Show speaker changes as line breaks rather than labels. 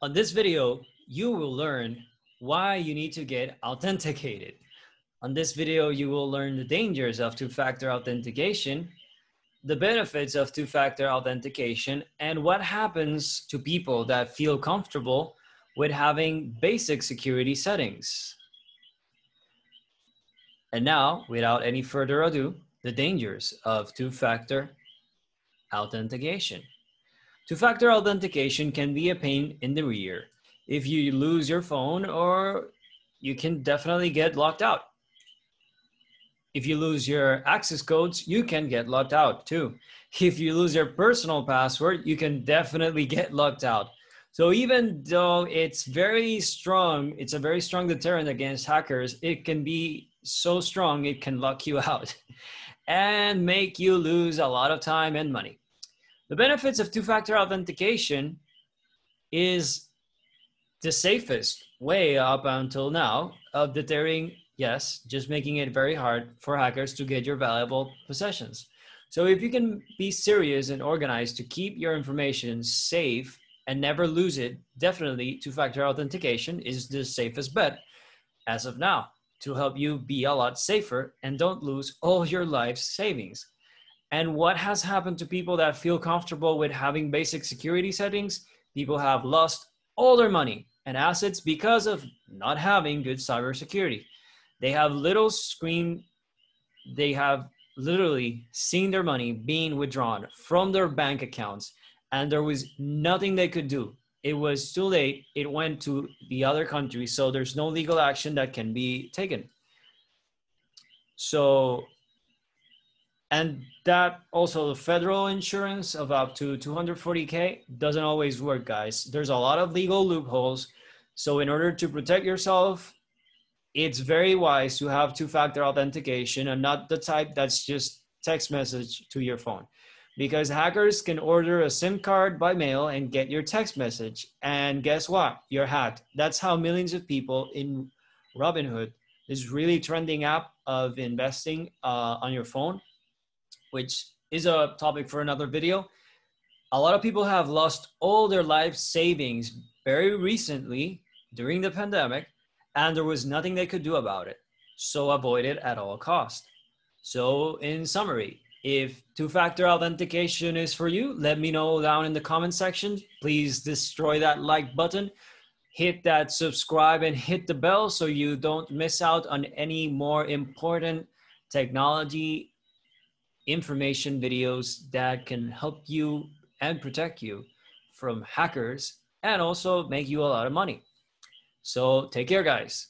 On this video, you will learn why you need to get authenticated. On this video, you will learn the dangers of two-factor authentication, the benefits of two-factor authentication, and what happens to people that feel comfortable with having basic security settings. And now, without any further ado, the dangers of two-factor authentication. Two-factor authentication can be a pain in the rear if you lose your phone or you can definitely get locked out. If you lose your access codes, you can get locked out too. If you lose your personal password, you can definitely get locked out. So even though it's very strong, it's a very strong deterrent against hackers, it can be so strong it can lock you out and make you lose a lot of time and money. The benefits of two-factor authentication is the safest way up until now of deterring, yes, just making it very hard for hackers to get your valuable possessions. So if you can be serious and organized to keep your information safe and never lose it, definitely two-factor authentication is the safest bet as of now to help you be a lot safer and don't lose all your life's savings. And what has happened to people that feel comfortable with having basic security settings? People have lost all their money and assets because of not having good cybersecurity. They have little screen, they have literally seen their money being withdrawn from their bank accounts, and there was nothing they could do. It was too late. It went to the other country, so there's no legal action that can be taken. So and that also the federal insurance of up to 240k doesn't always work guys. There's a lot of legal loopholes. So in order to protect yourself it's very wise to have two-factor authentication and not the type that's just text message to your phone. Because hackers can order a sim card by mail and get your text message. And guess what? You're hacked that's how millions of people in robinhood this really trending app of investing uh, on your phone which is a topic for another video. A lot of people have lost all their life savings very recently during the pandemic, and there was nothing they could do about it. So avoid it at all cost. So in summary, if two-factor authentication is for you, let me know down in the comment section. Please destroy that like button, hit that subscribe and hit the bell so you don't miss out on any more important technology information videos that can help you and protect you from hackers and also make you a lot of money. So take care, guys.